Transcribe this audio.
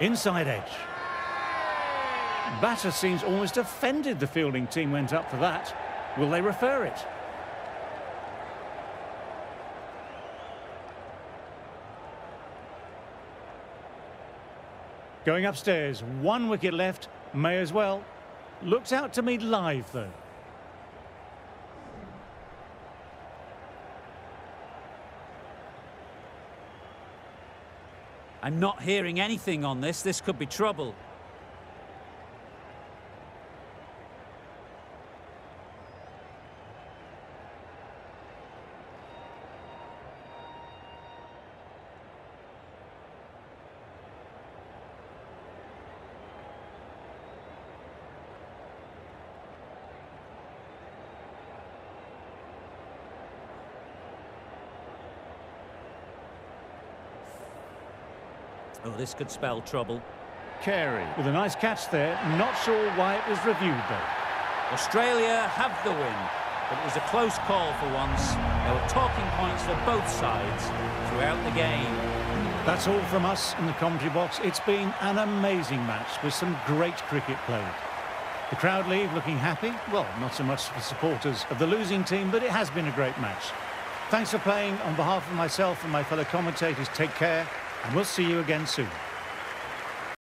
Inside edge. Batter seems almost offended the fielding team went up for that. Will they refer it? Going upstairs, one wicket left, may as well. Looks out to me live though. I'm not hearing anything on this. This could be trouble. Oh, this could spell trouble. Carey with a nice catch there. Not sure why it was reviewed though. Australia have the win, but it was a close call for once. There were talking points for both sides throughout the game. That's all from us in the commentary box. It's been an amazing match with some great cricket played. The crowd leave looking happy. Well, not so much for supporters of the losing team, but it has been a great match. Thanks for playing. On behalf of myself and my fellow commentators, take care, and we'll see you again soon.